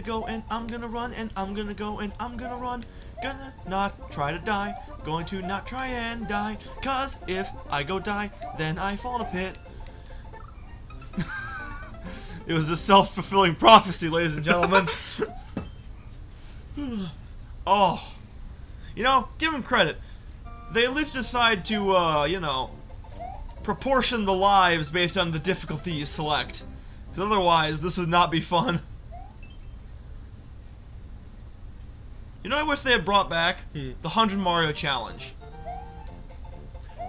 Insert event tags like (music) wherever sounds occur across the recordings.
gonna go and I'm gonna run and I'm gonna go and I'm gonna run. Gonna not try to die. Going to not try and die. Cause if I go die, then I fall in a pit. (laughs) it was a self-fulfilling prophecy, ladies and gentlemen. (sighs) oh. You know, give them credit. They at least decide to, uh, you know, proportion the lives based on the difficulty you select. Because otherwise, this would not be fun. (laughs) You know, I wish they had brought back Hmm. the 100 Mario Challenge.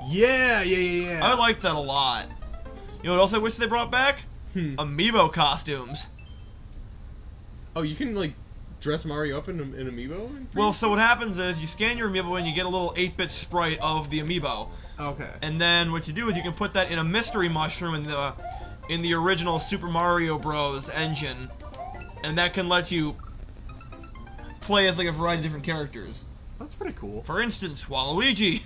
Yeah, yeah, yeah, yeah. I liked that a lot. You know what else I wish they brought back? Hmm. Amiibo costumes. Oh, you can like dress Mario up in, a, in amiibo. Well, so what happens is you scan your amiibo and you get a little 8-bit sprite of the amiibo. okay. And then what you do is you can put that in a mystery mushroom in the in the original Super Mario Bros. engine, and that can let you play as like a variety of different characters. That's pretty cool. For instance, Waluigi,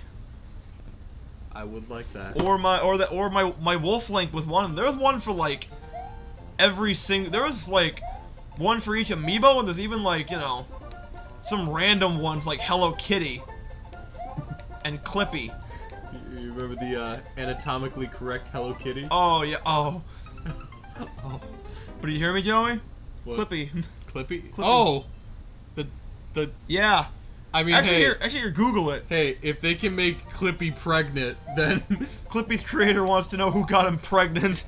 I would like that. or my or the or my my Wolf Link with one. There was one for like every single. There was like one for each amiibo, and there's even like you know some random ones like Hello Kitty and Clippy. You, remember the uh, anatomically correct Hello Kitty? Oh yeah. Oh, oh. (laughs) but you hear me, Joey? What? Clippy. Clippy. Clippy. Oh, the the. Yeah. I mean, actually, hey, here, actually, here, Google it. hey, if they can make Clippy pregnant, then (laughs) Clippy's creator wants to know who got him pregnant.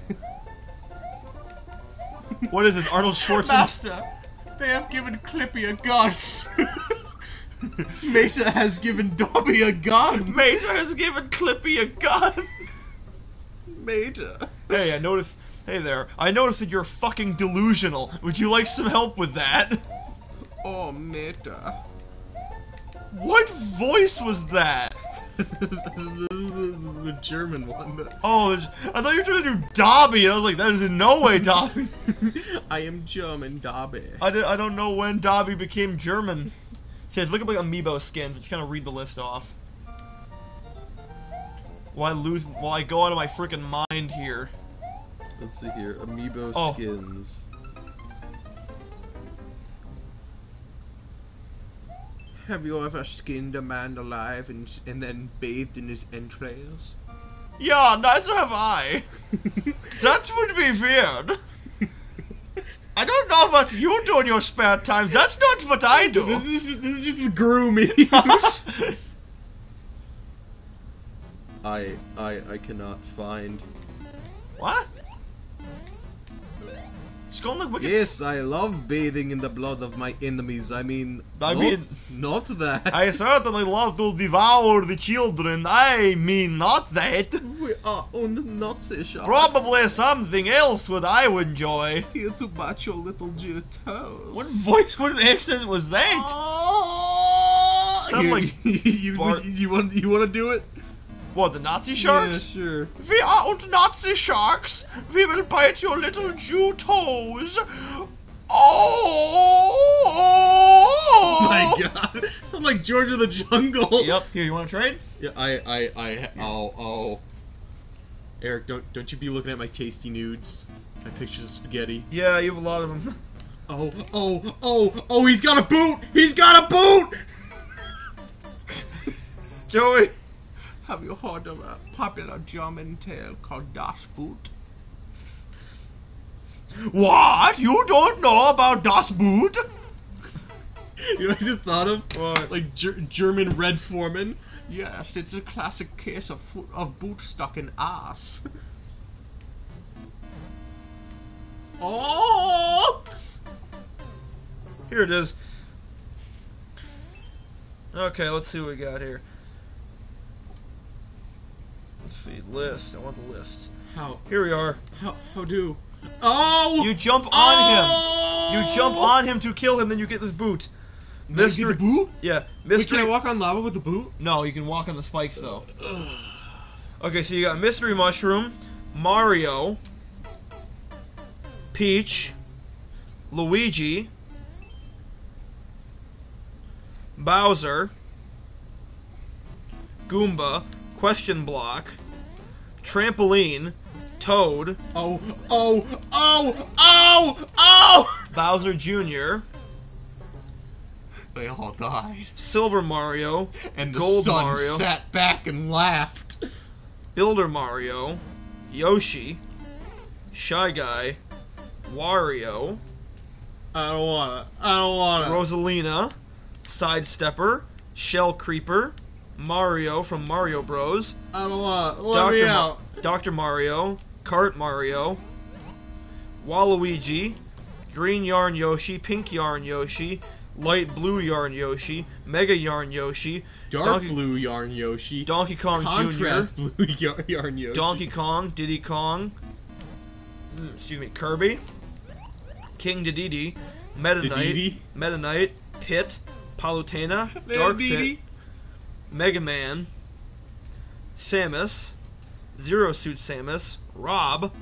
what is this, Arnold (laughs) Schwarzenegger? Master, they have given Clippy a gun. (laughs) Meta has given Dobby a gun. Major has given Clippy a gun. Meta. hey, I noticed. Hey there, I noticed that you're fucking delusional. Would you like some help with that? Oh, Meta. What voice was that? this (laughs) is the German one. Oh, I thought you were trying to do Dobby, and I was like, that is in no way Dobby. (laughs) I am German, Dobby. I, did, I don't know when Dobby became German. Says, look at like amiibo skins. Let's kind of read the list off. While I lose, while I go out of my freaking mind here. Let's see here. Amiibo Oh. skins. Have you ever skinned a man alive and, and then bathed in his entrails? Yeah, neither have I. (laughs) That would be weird. I don't know what you do in your spare time. That's not what I do. This is this is just the grooming. (laughs) I I I cannot find. what? Just go on the wiki. Yes, I love bathing in the blood of my enemies. I mean, I not, mean- not that. I certainly love to devour the children. I mean, not that. We are on the Nazi shots. Probably something else would I would enjoy. here to bite your little dear toes. What voice, what accent was that? Oh! Sound you, like (laughs) you, Bart. you want you want to do it? What, the Nazi sharks? Yeah, sure. We are not Nazi sharks. We will bite your little Jew toes. Oh! my oh! god. (laughs) Sound like George of the Jungle. Yep. Here, you want to trade? Yeah, I, I, I, oh, oh. Eric, don't, don't you be looking at my tasty nudes. My pictures of spaghetti. Yeah, you have a lot of them. (laughs) Oh, oh, oh, oh, he's got a boot! He's got a boot! Joey. Have you heard of a popular German tale called Das Boot? What? You don't know about Das Boot? You know I just thought of? What? Like Ger- German Red Forman. Yes, it's a classic case of foot of boot stuck in ass. oh! Here it is. Okay, let's see what we got here. Let's see, list. I want the list. How Here we are. how how do? Oh! You jump on oh! him. You jump on him to kill him, then you get this boot. Can I get Mystery- the boot? Yeah, Wait, mystery. can I walk on lava with the boot? No, you can walk on the spikes though. Okay, so you got Mystery Mushroom, Mario, Peach, Luigi, Bowser, Goomba, Question Block, Trampoline, Toad, Oh, oh, oh, oh, oh! Bowser Jr., They all died. Silver Mario, And the Gold sun Mario. sat back and laughed. Builder Mario, Yoshi, Shy Guy, Wario, I don't wanna. I don't wanna. Rosalina, Sidestepper, Shell Creeper, Mario from Mario Bros, I don't wanna. Let me Dr. Ma- out. Dr. Mario, Kart Mario, Waluigi, Green Yarn Yoshi, Pink Yarn Yoshi, Light Blue Yarn Yoshi, Mega Yarn Yoshi, Dark Donkey- blue yarn Yoshi. Donkey Kong Contrast Jr., blue yarn, (laughs) yarn Yoshi. Donkey Kong, Diddy Kong, excuse me, Kirby, King Dedede, Meta Knight, Meta Knight, Pit, Palutena, (laughs) Dark Pit. Mega Man, Samus, Zero Suit Samus, Rob,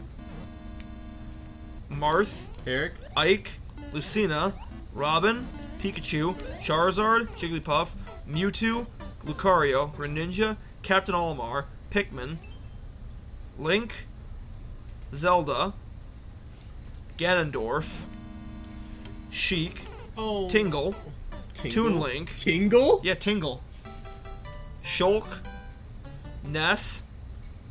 Marth, Eric. Ike, Lucina, Robin, Pikachu, Charizard, Jigglypuff, Mewtwo, Lucario, Greninja, Captain Olimar, Pikmin, Link, Zelda, Ganondorf, Sheik, Oh. Tingle, Tingle. Toon Link, Tingle. yeah, Tingle, Shulk, Ness,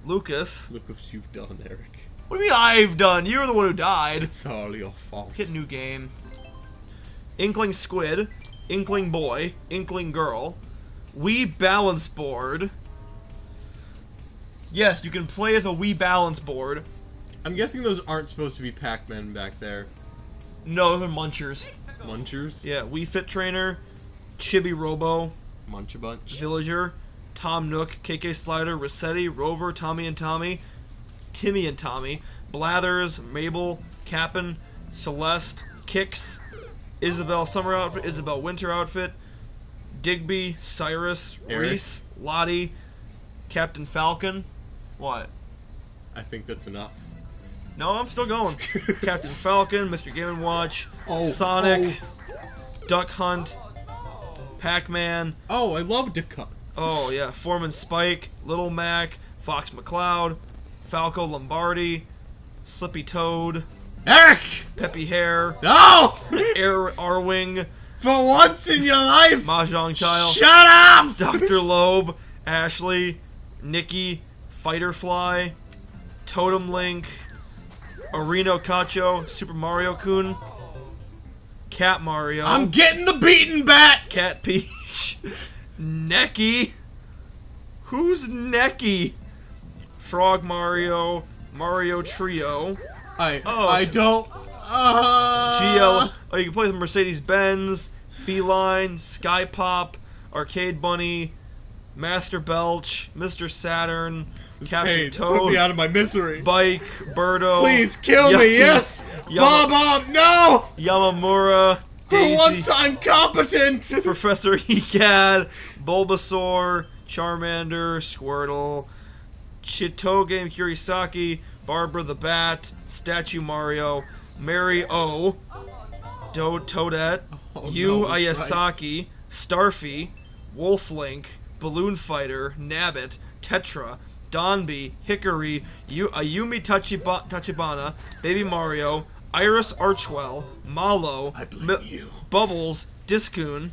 Lucas. Look what you've done, Eric. What do you mean I've done? You're the one who died. It's all your fault. Hit new game. Inkling Squid, Inkling Boy, Inkling Girl, Wii Balance Board. Yes, you can play as a Wii Balance Board. I'm guessing those aren't supposed to be Pac-Men back there. No, they're Munchers. Munchers. Yeah, Wii Fit Trainer, Chibi Robo, Munch a bunch. Villager, Tom Nook, KK Slider, Resetti, Rover, Tommy and Tommy, Timmy and Tommy, Blathers, Mabel, Kapp'n, Celeste, Kicks, Isabelle Summer outfit, Isabelle Winter outfit, Digby, Cyrus, Eric? Reese, Lottie, Captain Falcon. What? I think that's enough. No, I'm still going. (laughs) Captain Falcon, Mr. Game & Watch, Oh, Sonic, oh. Duck Hunt, Pac-Man, Oh, I love Duck. Oh yeah, Foreman Spike, Little Mac, Fox McCloud, Falco Lombardi, Slippy Toad, Eric! Peppy Hare, No! (laughs) Air Arwing, For once in your life, Mahjong Child, shut up! Dr. Lobe, Ashley, Nikki, Fighterfly, Totem Link, Arino Kacho, Super Mario Kun, Cat Mario, I'm getting the beaten back! Cat Peach, (laughs) Nekki. Who's Nekki? Frog Mario, Mario Trio, I Oh. I don't. Uh, GL. Oh, you can play with Mercedes Benz, Felyne, Sky Pop, Arcade Bunny, Master Belch, Mr. Saturn, Captain Hey, put me out of my misery. Bike, Birdo. Please kill me, yes! Yama- Bob, Bob, no! Yamamura, For Daisy, once I'm competent! (laughs) Professor Ecad, Bulbasaur, Charmander, Squirtle, Chitoge and Kirisaki, Barbara the Bat, Statue Mario, Mary O, Do Toadette, Oh, Yu no, he's Ayasaki, Starfy, Wolflink, Balloon Fighter, Nabbit, Tetra, Donbe, Hikari, Yu- Ayumi Tachiba- Tachibana, Baby Mario, Iris Archwell, Mallo, I you. Bubbles, Discoon,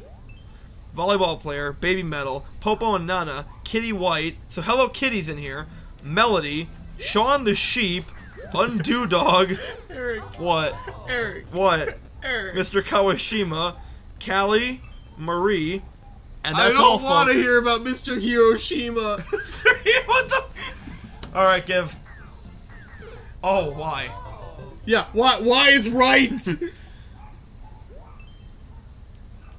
Volleyball Player, Baby Metal, Popo and Nana, Kitty White, so Hello Kitty's in here, Melody, Shaun the Sheep, Undo Dog, (laughs) Eric, what? Eric, What? Eric. Mr. Kawashima, Callie, Marie, and I that's all, don't want to hear about Mr. (laughs) Hiroshima. what the? All right, give. Oh, why? Yeah, why? Why is right? (laughs)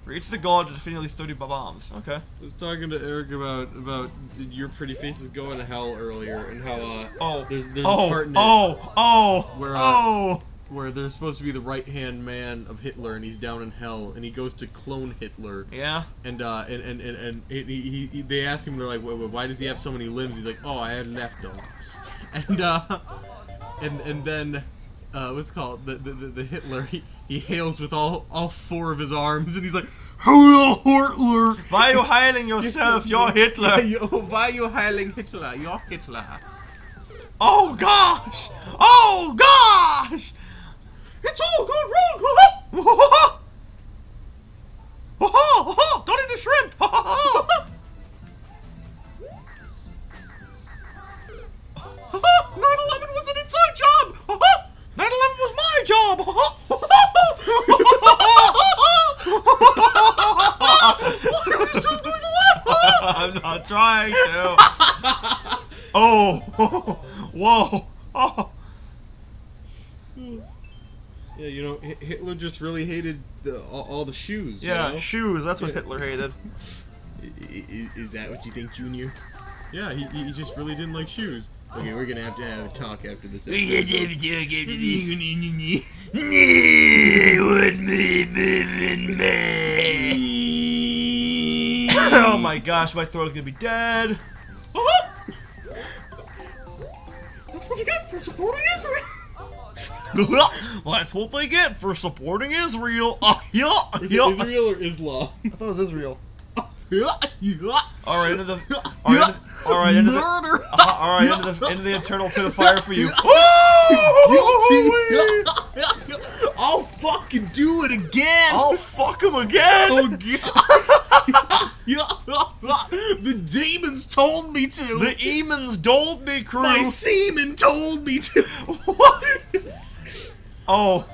Reach the goal to defeat at least 30 bombs. Okay. I was talking to Eric about about your pretty faces going to hell earlier and how uh Oh. there's there's oh. a part in it oh. Oh. Where, uh, oh. where there's supposed to be the right hand man of Hitler and he's down in hell and he goes to clone Hitler Yeah. and uh and and and, and he, he, he, they ask him they're like "Why- why does he have so many limbs he's like oh I had left dogs (laughs) and uh and and then uh, what's it called the, the the Hitler. He, he hails with all all four of his arms, and he's like, "Hello, Hitler." Why are you hailing yourself? You're (laughs) Hitler. Why are you hailing Hitler? You're Hitler. Oh gosh! Oh gosh! Whoa. (laughs) Oh. Yeah, you know, Hitler just really hated the, all, all the shoes. you Yeah, know? shoes. That's what Yeah. Hitler hated. (laughs) I- i- Is that what you think, Junior? Yeah, he, he just really didn't like shoes. Okay, we're gonna have to have a talk after this episode. (laughs) oh my gosh, my throat's gonna be dead. That's what you get for supporting Israel. (laughs) That's what they get for supporting Israel. Uh, (laughs) yeah, Is yeah. it Israel or Islam? I thought it was Israel. (laughs) All All right, into the, all right, into, all right, into the, murder. uh, all right, into the, into the eternal pit of fire for you. Guilty. I'll fucking do it again. I'll fuck him again. Oh god! The demons told me to. The Emons told me, crew. My semen told me to. What? Oh,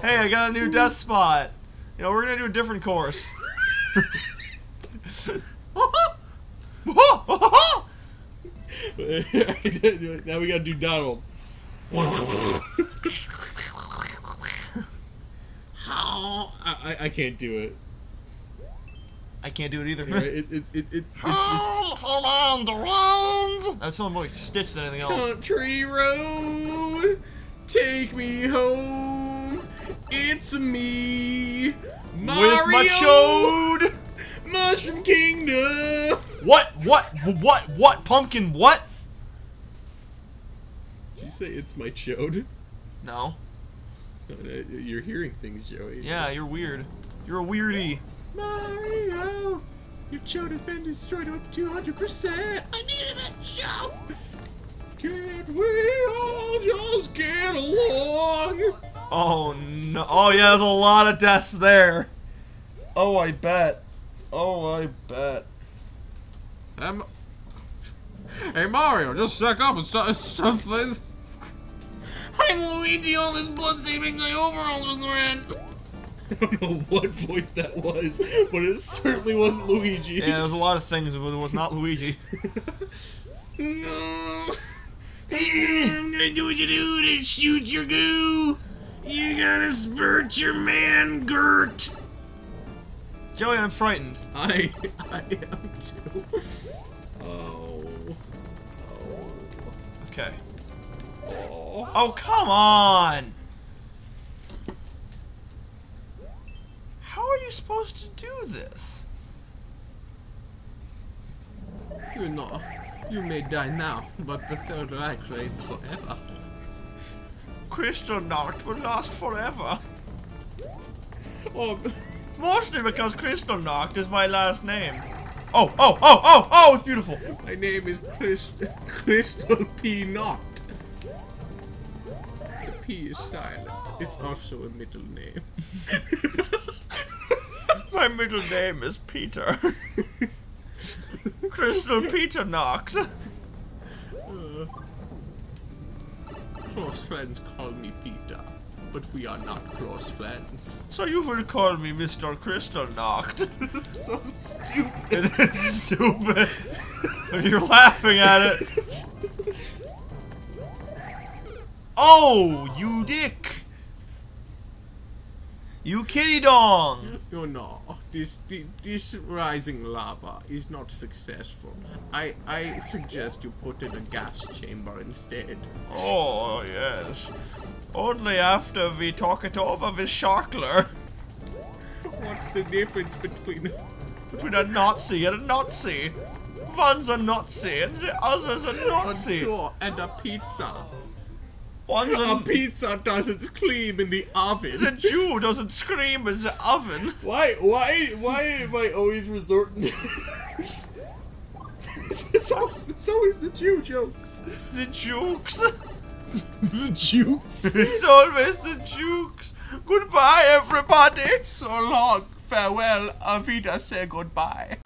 hey, I got a new death spot. You know, we're gonna do a different course. (laughs) now we gotta do Donald. How? I, I, I can't do it. I can't do it either. Alright, it, it, it, it, (laughs) it's, it's Hold on the lines. That's sounding more like Stitch than anything else. country road. Take me home. It's me, Mario, With my chode. Mushroom Kingdom. What? What? What? What? Pumpkin? What? Did you say it's my chode? No. No, no, You're hearing things, Joey. Yeah, you're weird. You're a weirdie. Mario, your chode has been destroyed to 200%. I needed that chode. Can't we all just get along? Oh no. Oh yeah, there's a lot of deaths there. Oh, I bet. Oh, I bet. Um, hey Mario, just suck up and stop, stop this. I'm Luigi, all this bloodstains makes my overalls look red. (laughs) I don't know what voice that was, but it certainly wasn't Luigi. Yeah, there's a lot of things, but it was not Luigi. (laughs) no. I'm gonna do what you do to shoot your goo. You gotta spurt your man, Gert. Joey, I'm frightened. I, (laughs) I am too. Oh. oh. Okay. Oh. Oh, come on! How are you supposed to do this? You know, you may die now, but the Third Reich reigns forever. Crystal Knocked will last forever. Oh, Mostly because Crystal Knocked is my last name. Oh, oh, oh, oh, oh, it's beautiful. my name is Christ Crystal P. Knot. The P is silent. It's also a middle name. (laughs) My middle name is Peter. (laughs) Crystal Peter Knocked. Uh, close friends call me Peter, but we are not close friends. So you will call me Mr. Crystal Knocked. That's (laughs) so stupid. It is stupid. But you're laughing at it. Oh, you dick. You kitty dong. Oh no, this, this this rising lava is not successful. I I suggest you put in a gas chamber instead. Oh, yes. Only after we talk it over with Sharkler. What's the difference between? Between a Nazi and a Nazi. One's a Nazi and the other's a Nazi. and a pizza? One's A an, pizza doesn't scream in the oven. the Jew doesn't scream in the oven. Why, why, why am I always resorting to... (laughs) it's, always, it's always the Jew jokes. The jokes. (laughs) the jukes? It's always the jukes. Goodbye, everybody. So long, farewell, Avida, say goodbye.